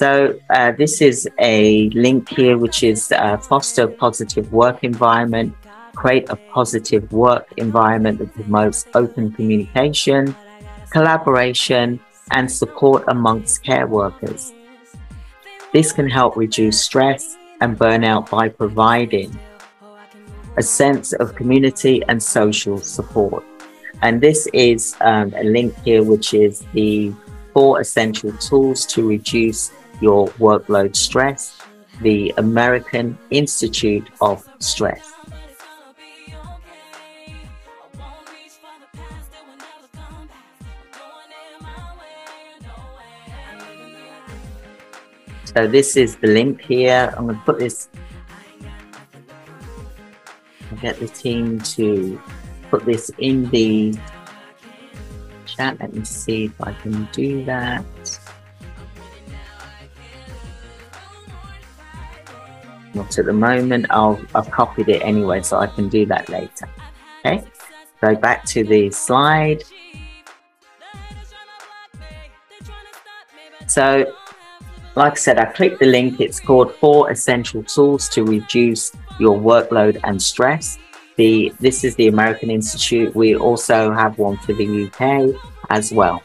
So uh, this is a link here, which is uh, foster a positive work environment, create a positive work environment that promotes open communication, collaboration, and support amongst care workers. This can help reduce stress and burnout by providing a sense of community and social support. And this is um, a link here, which is the four essential tools to reduce your workload stress, the American Institute of Stress. So this is the link here. I'm going to put this, get the team to put this in the chat. Let me see if I can do that. Not at the moment. I'll, I've copied it anyway, so I can do that later. Okay, go back to the slide. So, like I said, I clicked the link. It's called Four Essential Tools to Reduce Your Workload and Stress. The, this is the American Institute. We also have one for the UK as well.